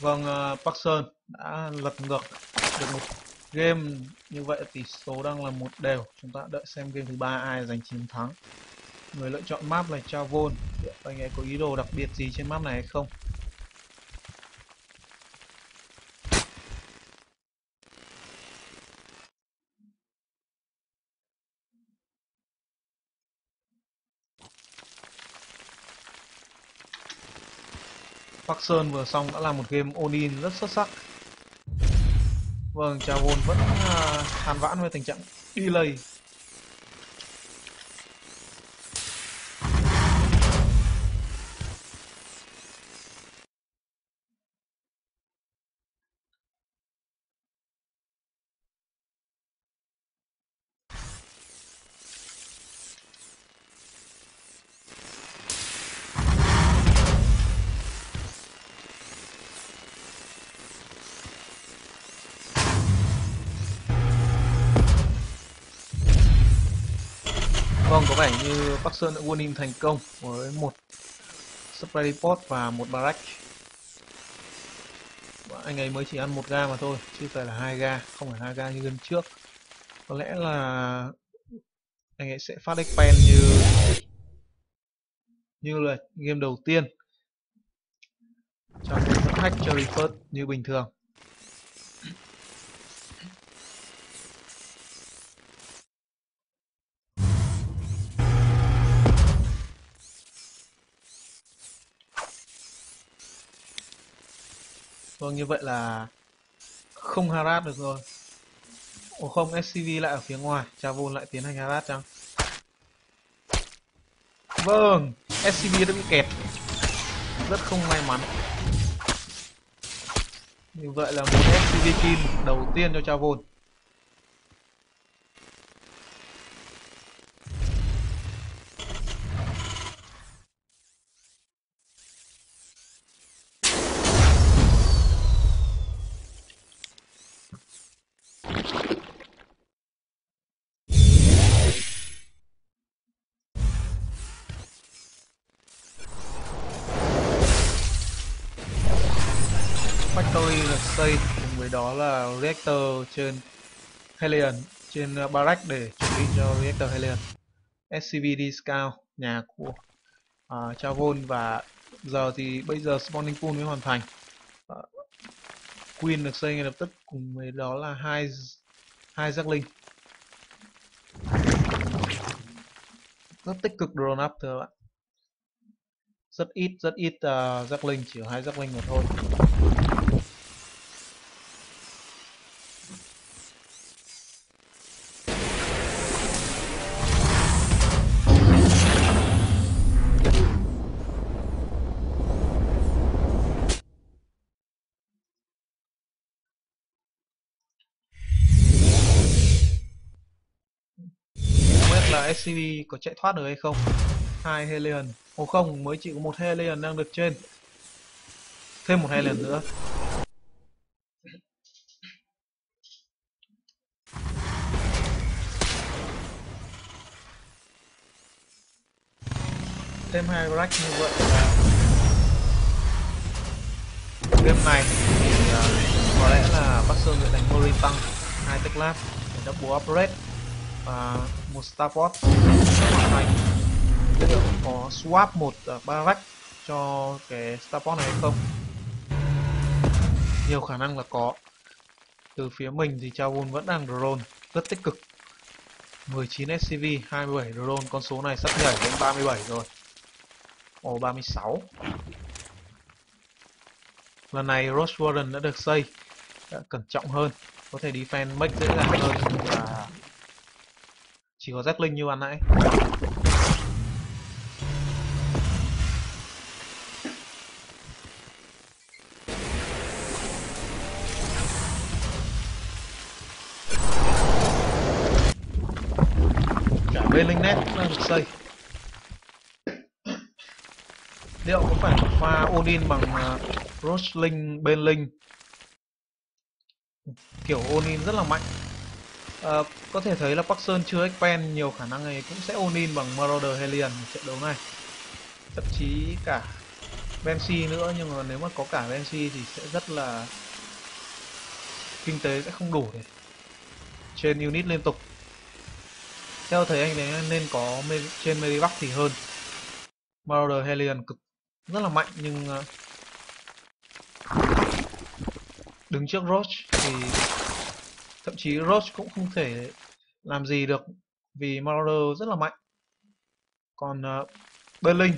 Vâng, uh, Park Sơn đã lật ngược được một game như vậy tỷ số đang là một đều. Chúng ta đợi xem game thứ ba ai giành chiến thắng. Người lựa chọn map là Chavon. Anh ấy có ý đồ đặc biệt gì trên map này hay không? Park Sơn vừa xong đã là một game Onin rất xuất sắc. Vâng, Chavon vẫn à, uh, than vãn với tình trạng delay Vâng, có vẻ như Bắc Sơn đã warning thành công với một supply report và một barrack. Anh ấy mới chỉ ăn một ga mà thôi, chứ phải là hai ga, không phải hai ga như lần trước. Có lẽ là anh ấy sẽ phát expand như như là game đầu tiên. cho vẫn hack cho first như bình thường. Vâng, như vậy là không harass được rồi. Ồ không, SCV lại ở phía ngoài, Chavon lại tiến hành harass chăng? Vâng, SCV đã bị kẹt. Rất không may mắn. Như vậy là một SCV kill đầu tiên cho Chavon. Xây cùng với đó là reactor trên Helion trên ờ, Barak barrack để chuẩn bị cho reactor Helion. SCVD Scout nhà của uh, Chavon và giờ thì bây giờ spawning pool mới hoàn thành. Uh, Queen được xây ngay lập tức cùng với đó là hai hai giác linh rất tích cực drone up thưa bạn. Rất ít rất ít uh, giác linh chỉ hai giác linh mà thôi. Là SCV có chạy thoát được hay không? Hai Helion. Ồ không, mới chỉ có một Helion đang được trên. Thêm một Helion nữa. Thêm hai rack như vậy là Game này thì uh, có lẽ là Bắc Sơn sẽ đánh Mori tăng hai tech lab để double upgrade và một starport. Hoàn thành liệu có swap một ờ, uh, barrack cho cái starport này hay không? Nhiều khả năng là có. Từ phía mình thì Chavun vẫn đang drone rất tích cực. 19 SCV 27 drone con số này sắp nhảy đến 37 rồi. Ồ 36 lần này Rose Warden đã được xây đã cẩn trọng hơn có thể defend make dễ dàng hơn và chỉ có rác Linh như ban nãy. Cả bên linh nét cũng đang được xây. Liệu có phải pha Odin bằng à, uh, Rosling bên linh? Kiểu Odin rất là mạnh. À, có thể thấy là Park Sơn chưa expand nhiều khả năng này cũng sẽ ôn in bằng Marauder Hellion trận đấu này. Thậm chí cả Bensi nữa nhưng mà nếu mà có cả Bensi thì sẽ rất là kinh tế sẽ không đủ để trên unit liên tục. Theo thấy anh ấy nên có trên Medivac thì hơn. Marauder Hellion cực rất là mạnh nhưng ờ, đứng trước Roche thì thậm chí Roche cũng không thể làm gì được vì Marauder rất là mạnh. Còn uh, Berlin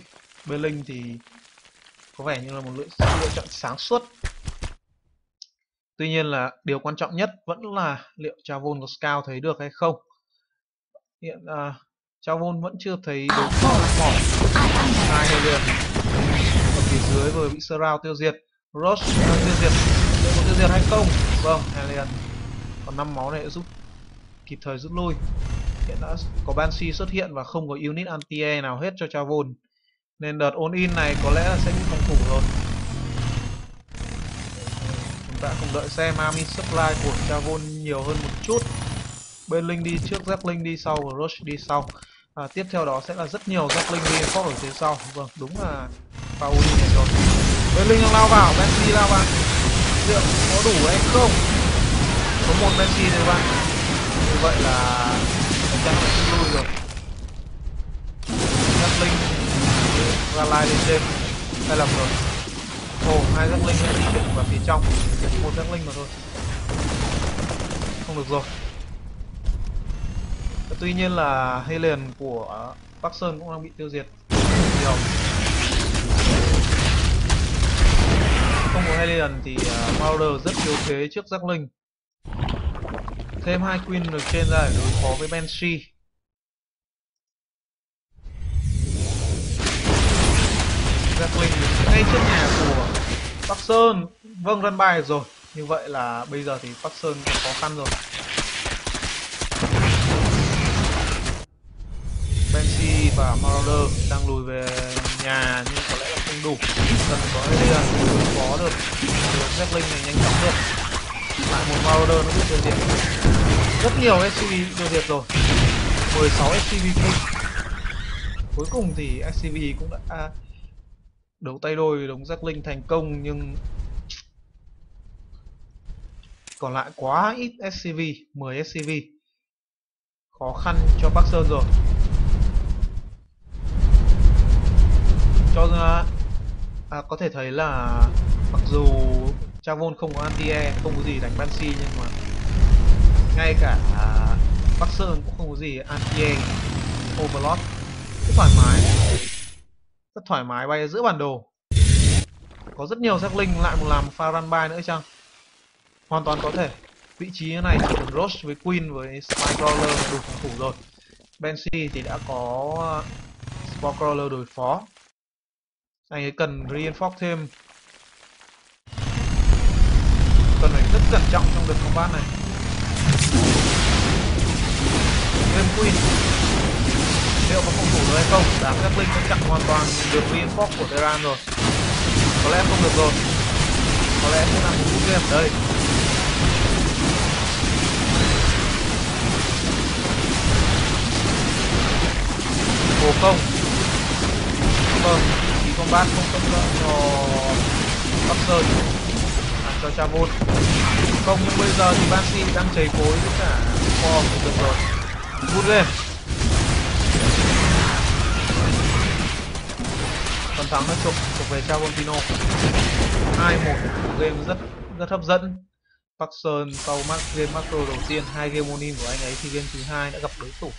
Berlin thì có vẻ như là một lựa, lựa chọn sáng suốt. Tuy nhiên là điều quan trọng nhất vẫn là liệu Chavon có scout thấy được hay không. Hiện ờ, uh, Chavon vẫn chưa thấy đối thủ mỏ hai hay liền ở phía dưới vừa bị Surround tiêu diệt. Roche uh, tiêu diệt. Liệu có tiêu diệt hay không? Vâng Alien còn năm máu này giúp kịp thời rút lui. Hiện đã có Banshee xuất hiện và không có unit anti-air nào hết cho Chavon nên đợt ôn in này có lẽ là sẽ bị phòng thủ rồi. Chúng ta cùng đợi xem army supply của Chavon nhiều hơn một chút. Bên linh đi trước Zeppelin đi sau và Rush đi sau. À, tiếp theo đó sẽ là rất nhiều Zeppelin reinforce ở phía sau. Vâng đúng là Pauli này rồi. Bên linh đang lao vào Banshee lao vào. Liệu có đủ hay không? Có một Messi rồi bạn. Như vậy là chắc là không lui rồi. Zeppelin ra lai lên trên sai lầm rồi. Ồ hai giác linh đi được vào phía trong. Một giác linh mà thôi. Không được rồi. Tuy nhiên là Helen của Bắc Sơn cũng đang bị tiêu diệt. Nhiều không có Helen thì à, uh, Mauder rất yếu thế trước giác linh thêm hai queen được trên ra để đối phó với Banshee. Gatling ngay trước nhà của Park Sơn. Vâng run bài rồi. Như vậy là bây giờ thì Park Sơn khó khăn rồi. Benji và Marauder đang lùi về nhà, nhưng có lẽ là không đủ. Cần có Alien đối phó được. Được Gatling này nhanh chóng được lại một Marauder nó bị tiêu diệt rất nhiều SCV tiêu diệt rồi. 16 SCV cuối cùng thì SCV cũng đã đấu tay đôi đống giác linh thành công nhưng còn lại quá ít SCV 10 SCV khó khăn cho Bắc Sơn rồi. Cho ra à, có thể thấy là mặc dù Chavon không có anti-air, không có gì đánh Banshee nhưng mà ngay cả à, Bắc Sơn cũng không có gì anti-air, Overlord. Rất thoải mái. Rất thoải mái bay giữa bản đồ. Có rất nhiều xác linh lại một làm pha run by nữa chăng? Hoàn toàn có thể. Vị trí này chỉ cần Roche với Queen với Spycrawler là đủ phòng thủ rồi. Banshee thì đã có à, Spycrawler đối phó. Anh ấy cần reinforce thêm cần phải rất cẩn trọng trong đợt combat này. Game Queen liệu có phòng thủ được hay không? Đám các linh đã chặn hoàn toàn đường reinforce của Terran rồi. Có lẽ không được rồi. Có lẽ sẽ là một cú game ở đây. Hồ công vâng thì combat không tâm cho bắc sơn à, vôn chavon nhưng bây giờ thì banshee đang chảy cối với cả kho được rồi. Vút lên. phần thắng đã chụp thuộc về Travoltino 2-1 game rất rất hấp dẫn. Park Sơn sau game macro đầu tiên hai game morning của anh ấy thì game thứ hai đã gặp đối thủ.